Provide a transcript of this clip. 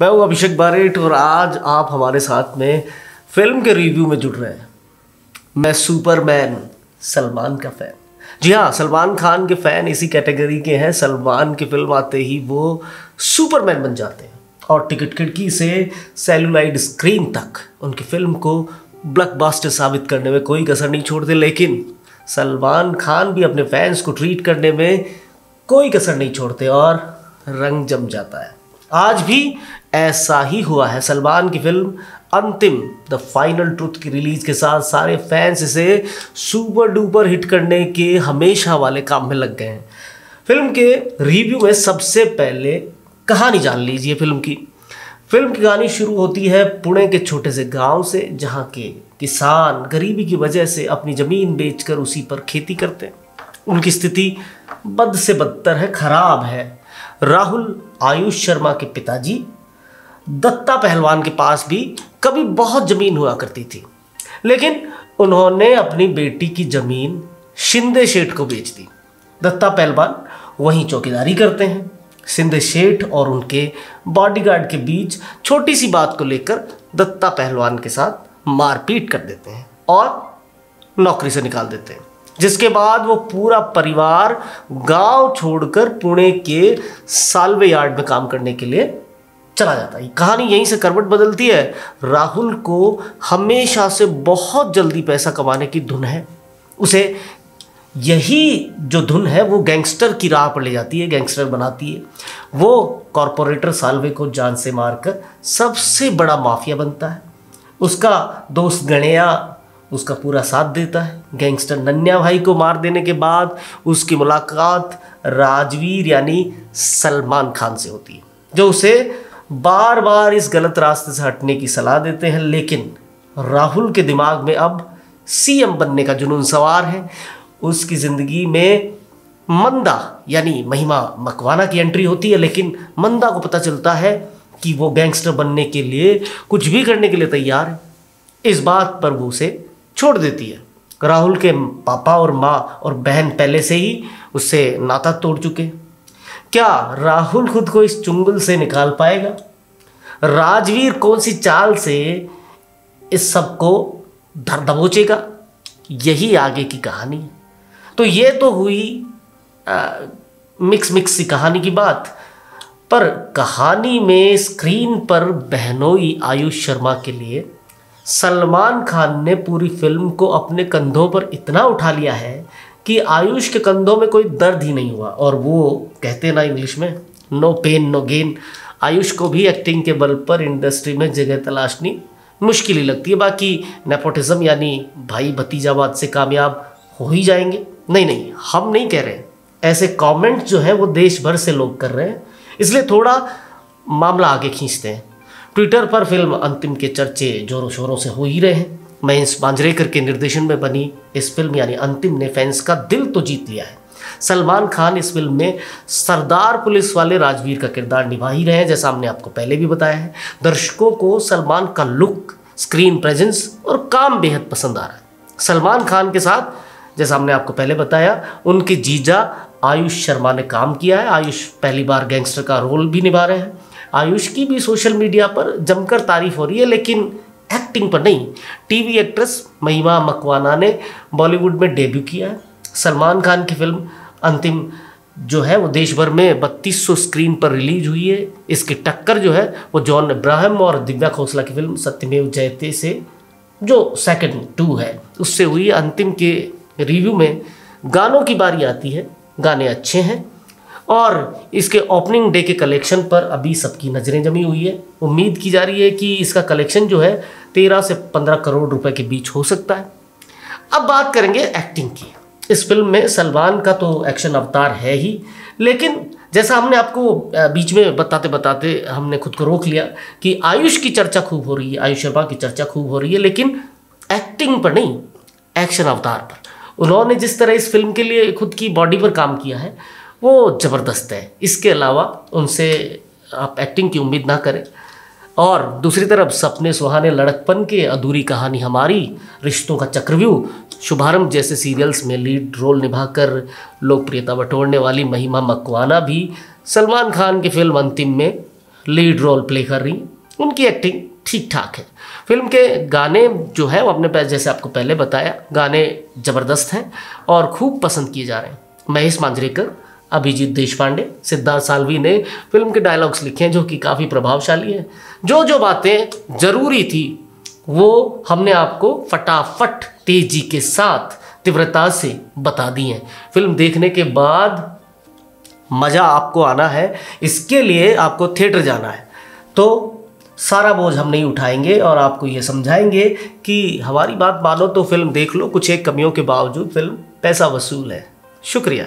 मैं हूँ अभिषेक बारेट और आज आप हमारे साथ में फ़िल्म के रिव्यू में जुड़ रहे हैं। मैं सुपरमैन, सलमान का फ़ैन। जी हाँ सलमान खान के फ़ैन इसी कैटेगरी के हैं। सलमान की फ़िल्म आते ही वो सुपरमैन बन जाते हैं और टिकट खिड़की से सेलुलाइड स्क्रीन तक उनकी फ़िल्म को ब्लॉकबस्टर साबित करने में कोई कसर नहीं छोड़ते, लेकिन सलमान खान भी अपने फैंस को ट्रीट करने में कोई कसर नहीं छोड़ते और रंग जम जाता है। आज भी ऐसा ही हुआ है। सलमान की film Antim, the final truth की रिलीज़ के साथ सारे फैंस इसे सुपर डुपर हिट करने के हमेशा वाले काम में लग गए हैं। फ़िल्म के रिव्यू में सबसे पहले कहानी जान लीजिए फ़िल्म की। फ़िल्म की कहानी शुरू होती है पुणे के छोटे से गाँव से, जहाँ के किसान गरीबी की वजह से अपनी ज़मीन बेचकर उसी पर खेती करते हैं। उनकी स्थिति बद से बदतर है, खराब है। राहुल, आयुष शर्मा के पिताजी, दत्ता पहलवान के पास भी कभी बहुत ज़मीन हुआ करती थी। लेकिन उन्होंने अपनी बेटी की ज़मीन शिंदे शेठ को बेच दी। दत्ता पहलवान वहीं चौकीदारी करते हैं। सिंधे शेठ और उनके बॉडीगार्ड के बीच छोटी सी बात को लेकर दत्ता पहलवान के साथ मारपीट कर देते हैं और नौकरी से निकाल देते हैं। जिसके बाद वो पूरा परिवार गाँव छोड़कर पुणे के सालवे यार्ड में काम करने के लिए चला जाता है। कहानी यहीं से करवट बदलती है। राहुल को हमेशा से बहुत जल्दी पैसा कमाने की धुन है। उसे यही जो धुन है, वो गैंगस्टर की राह पर ले जाती है, गैंगस्टर बनाती है। वो कॉरपोरेटर सालवे को जान से मारकर सबसे बड़ा माफिया बनता है। उसका दोस्त गणेया उसका पूरा साथ देता है। गैंगस्टर नन्या भाई को मार देने के बाद उसकी मुलाकात राजवीर यानी सलमान खान से होती है, जो उसे बार बार इस गलत रास्ते से हटने की सलाह देते हैं। लेकिन राहुल के दिमाग में अब सीएम बनने का जुनून सवार है। उसकी ज़िंदगी में मंदा यानी महिमा मकवाना की एंट्री होती है, लेकिन मंदा को पता चलता है कि वो गैंगस्टर बनने के लिए कुछ भी करने के लिए तैयार है। इस बात पर वो उसे छोड़ देती है। राहुल के पापा और माँ और बहन पहले से ही उससे नाता तोड़ चुके क्या राहुल खुद को इस चुंगल से निकाल पाएगा? राजवीर कौन सी चाल से इस सबको धर दबोचेगा? यही आगे की कहानी है। तो ये तो हुई आ, मिक्स मिक्स सी कहानी की बात। पर कहानी में स्क्रीन पर बहनोई आयुष शर्मा के लिए सलमान खान ने पूरी फ़िल्म को अपने कंधों पर इतना उठा लिया है कि आयुष के कंधों में कोई दर्द ही नहीं हुआ। और वो, कहते ना इंग्लिश में no pain no gain Ayush को भी एक्टिंग के बल पर इंडस्ट्री में जगह तलाशनी मुश्किल ही लगती है। बाकी नेपोटिज्म यानी भाई भतीजावाद से कामयाब हो ही जाएँगे। नहीं नहीं, हम नहीं कह रहे हैं। ऐसे कमेंट जो है, वो देश भर से लोग कर रहे हैं। इसलिए थोड़ा मामला आगे खींचते हैं। ट्विटर पर फ़िल्म अंतिम के चर्चे जोरों शोरों से हो ही रहे हैं। महेश मांजरेकर के निर्देशन में बनी इस फ़िल्म यानी अंतिम ने फैंस का दिल तो जीत लिया है। सलमान खान इस फ़िल्म में सरदार पुलिस वाले राजवीर का किरदार निभा ही रहे हैं, जैसा हमने आपको पहले भी बताया है। दर्शकों को सलमान का लुक, स्क्रीन प्रेजेंस और काम बेहद पसंद आ रहा है। सलमान खान के साथ, जैसा हमने आपको पहले बताया, उनके जीजा आयुष शर्मा ने काम किया है। आयुष पहली बार गैंगस्टर का रोल भी निभा रहे हैं। आयुष की भी सोशल मीडिया पर जमकर तारीफ़ हो रही है, लेकिन एक्टिंग पर नहीं। टीवी एक्ट्रेस महिमा मकवाना ने बॉलीवुड में डेब्यू किया है। सलमान खान की फ़िल्म अंतिम जो है, वो देश भर में बत्तीस स्क्रीन पर रिलीज़ हुई है। इसकी टक्कर जो है, वो जॉन इब्राहिम और दिव्या खोसला की फ़िल्म सत्यमेव जयते से, जो सेकंड टू है। उससे हुई अंतिम के रिव्यू में गानों की बारी आती है। गाने अच्छे हैं। और इसके ओपनिंग डे के कलेक्शन पर अभी सबकी नज़रें जमी हुई है। उम्मीद की जा रही है कि इसका कलेक्शन जो है तेरह से पंद्रह करोड़ रुपए के बीच हो सकता है। अब बात करेंगे एक्टिंग की। इस फ़िल्म में सलमान का तो एक्शन अवतार है ही, लेकिन जैसा हमने आपको बीच में बताते बताते हमने खुद को रोक लिया कि आयुष की चर्चा खूब हो रही है, आयुष शर्मा की चर्चा खूब हो रही है, लेकिन एक्टिंग पर नहीं एक्शन अवतार पर। उन्होंने जिस तरह इस फ़िल्म के लिए खुद की बॉडी पर काम किया है वो ज़बरदस्त है। इसके अलावा उनसे आप एक्टिंग की उम्मीद ना करें। और दूसरी तरफ़ सपने सुहाने लड़कपन के अधूरी कहानी हमारी, रिश्तों का चक्रव्यूह, शुभारंभ जैसे सीरियल्स में लीड रोल निभाकर लोकप्रियता बटोरने वाली महिमा मकवाना भी सलमान खान की फ़िल्म अंतिम में लीड रोल प्ले कर रही। उनकी एक्टिंग ठीक ठाक है। फ़िल्म के गाने जो है, वो अपने जैसे आपको पहले बताया, गाने ज़बरदस्त हैं और खूब पसंद किए जा रहे हैं। महेश मांजरेकर अभिजीत देशपांडे, सिद्धार्थ सालवी ने फ़िल्म के डायलॉग्स लिखे हैं जो कि काफ़ी प्रभावशाली हैं। जो जो बातें ज़रूरी थी, वो हमने आपको फटाफट तेज़ी के साथ तीव्रता से बता दी हैं। फ़िल्म देखने के बाद मज़ा आपको आना है, इसके लिए आपको थिएटर जाना है। तो सारा बोझ हम नहीं उठाएँगे और आपको ये समझाएँगे कि हमारी बात मानो तो फ़िल्म देख लो, कुछ एक कमियों के बावजूद फ़िल्म पैसा वसूल है। शुक्रिया।